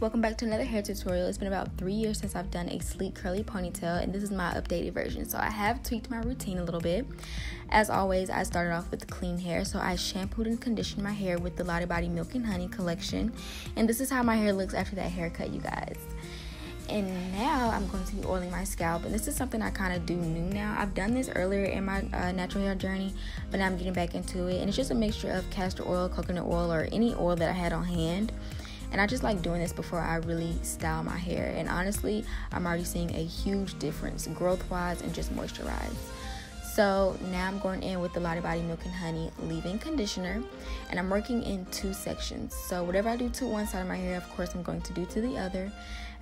welcome back to another hair tutorial. It's been about three years since I've done a sleek curly ponytail and this is my updated version. So I have tweaked my routine a little bit. As always, I started off with clean hair. So I shampooed and conditioned my hair with the Lotta Body Milk and Honey collection. And this is how my hair looks after that haircut, you guys. And now I'm going to be oiling my scalp. And this is something I kind of do new now. I've done this earlier in my uh, natural hair journey, but now I'm getting back into it. And it's just a mixture of castor oil, coconut oil, or any oil that I had on hand and I just like doing this before I really style my hair. And honestly, I'm already seeing a huge difference growth wise and just moisturized. So now I'm going in with the Lotta Body Milk and Honey leave-in conditioner and I'm working in two sections. So whatever I do to one side of my hair, of course, I'm going to do to the other.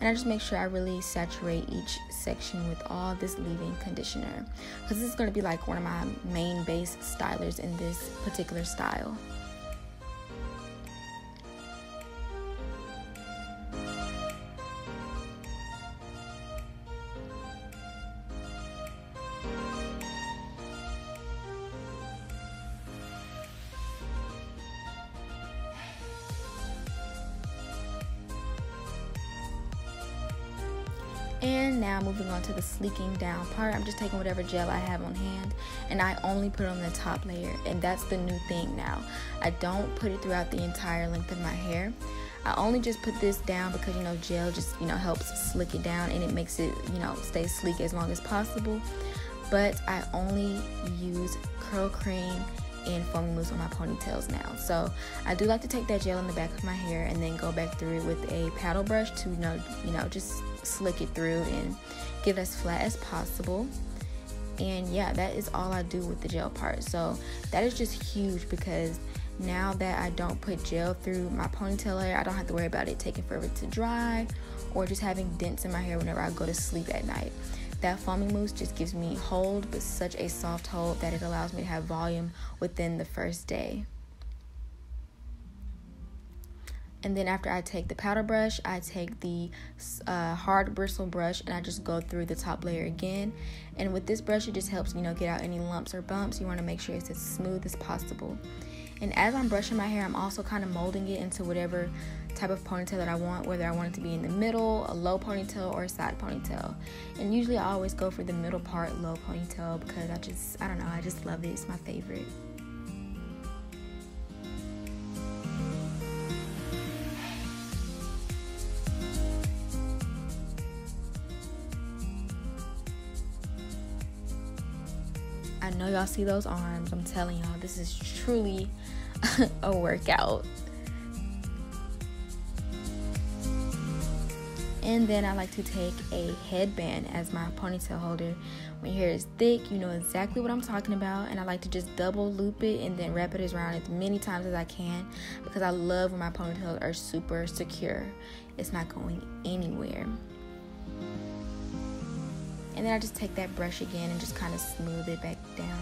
And I just make sure I really saturate each section with all this leave-in conditioner because this is going to be like one of my main base stylers in this particular style. And now moving on to the sleeking down part, I'm just taking whatever gel I have on hand and I only put it on the top layer. And that's the new thing now. I don't put it throughout the entire length of my hair. I only just put this down because you know gel just you know helps slick it down and it makes it you know stay sleek as long as possible. But I only use curl cream and foaming mousse on my ponytails now. So I do like to take that gel in the back of my hair and then go back through it with a paddle brush to you know, you know just slick it through and get as flat as possible. And yeah, that is all I do with the gel part. So that is just huge because now that I don't put gel through my ponytail layer, I don't have to worry about it taking forever to dry or just having dents in my hair whenever I go to sleep at night. That foaming mousse just gives me hold, but such a soft hold that it allows me to have volume within the first day. And then after I take the paddle brush, I take the uh, hard bristle brush and I just go through the top layer again. And with this brush, it just helps, you know, get out any lumps or bumps. You want to make sure it's as smooth as possible. And as I'm brushing my hair, I'm also kind of molding it into whatever type of ponytail that I want, whether I want it to be in the middle, a low ponytail, or a side ponytail. And usually I always go for the middle part, low ponytail, because I just, I don't know, I just love it. It's my favorite. I know y'all see those arms. I'm telling y'all, this is truly a workout. And then I like to take a headband as my ponytail holder. When your hair is thick, you know exactly what I'm talking about. And I like to just double loop it and then wrap it around as many times as I can because I love when my ponytails are super secure. It's not going anywhere. And then I just take that brush again and just kind of smooth it back down.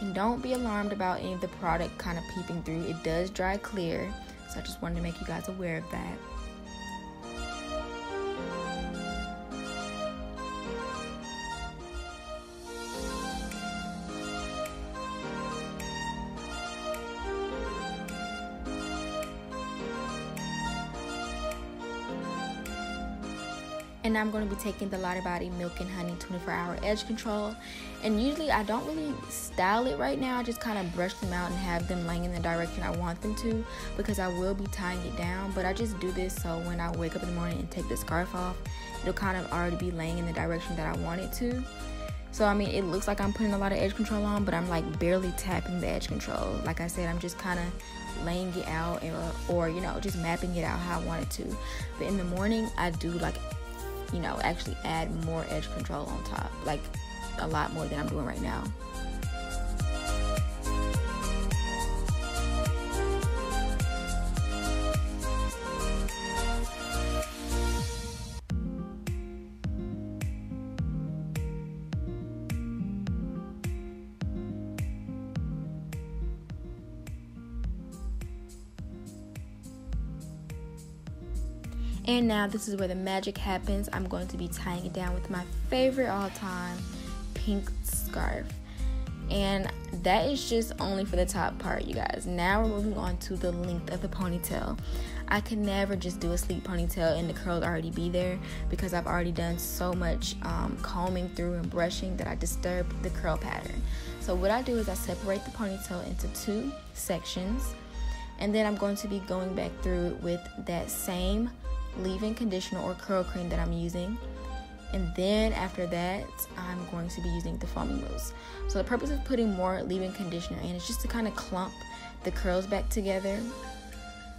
And don't be alarmed about any of the product kind of peeping through. It does dry clear. So I just wanted to make you guys aware of that. And I'm going to be taking the Lotta Body Milk and Honey 24 Hour Edge Control. And usually I don't really style it right now. I just kind of brush them out and have them laying in the direction I want them to because I will be tying it down. But I just do this so when I wake up in the morning and take the scarf off, it'll kind of already be laying in the direction that I want it to. So I mean, it looks like I'm putting a lot of edge control on, but I'm like barely tapping the edge control. Like I said, I'm just kind of laying it out or, or, you know, just mapping it out how I want it to. But in the morning, I do like you know, actually add more edge control on top, like a lot more than I'm doing right now. And now this is where the magic happens. I'm going to be tying it down with my favorite all time pink scarf. And that is just only for the top part, you guys. Now we're moving on to the length of the ponytail. I can never just do a sleek ponytail and the curls already be there because I've already done so much um, combing through and brushing that I disturb the curl pattern. So what I do is I separate the ponytail into two sections and then I'm going to be going back through with that same leave-in conditioner or curl cream that I'm using and then after that I'm going to be using the foamy mousse. So the purpose of putting more leave-in conditioner in is just to kind of clump the curls back together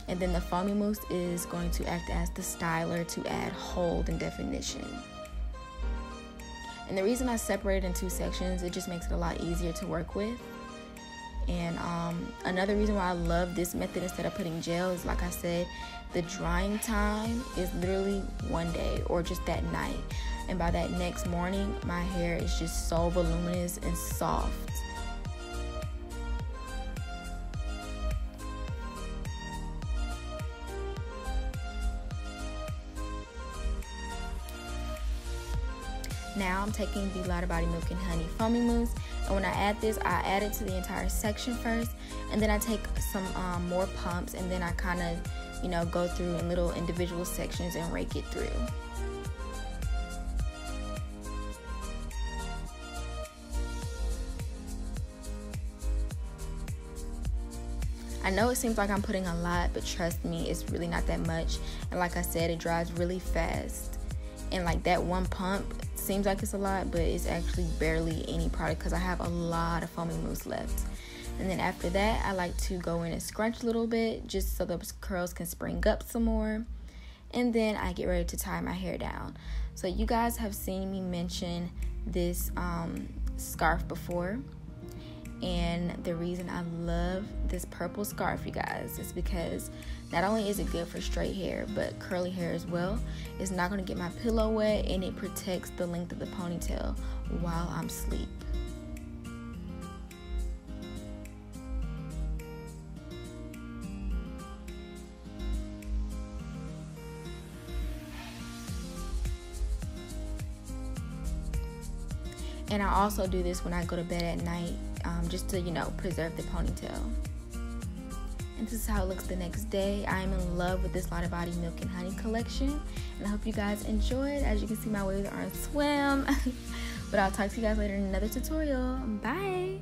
and then the foamy mousse is going to act as the styler to add hold and definition. And the reason I separated in two sections, it just makes it a lot easier to work with. And um, another reason why I love this method instead of putting gel is like I said, the drying time is literally one day or just that night. And by that next morning, my hair is just so voluminous and soft. Now I'm taking the Lotta Body Milk and Honey Foamy Mousse. And when I add this, I add it to the entire section first. And then I take some um, more pumps and then I kind of, you know, go through in little individual sections and rake it through. I know it seems like I'm putting a lot, but trust me, it's really not that much. And like I said, it dries really fast. And like that one pump seems like it's a lot, but it's actually barely any product because I have a lot of foaming mousse left. And then after that, I like to go in and scrunch a little bit just so those curls can spring up some more. And then I get ready to tie my hair down. So you guys have seen me mention this um, scarf before. And the reason I love this purple scarf, you guys, is because not only is it good for straight hair, but curly hair as well. It's not going to get my pillow wet and it protects the length of the ponytail while I'm asleep. And I also do this when I go to bed at night um, just to, you know, preserve the ponytail. And this is how it looks the next day. I am in love with this Lotta Body Milk and Honey collection. And I hope you guys enjoyed. As you can see, my waves are on swim. but I'll talk to you guys later in another tutorial. Bye!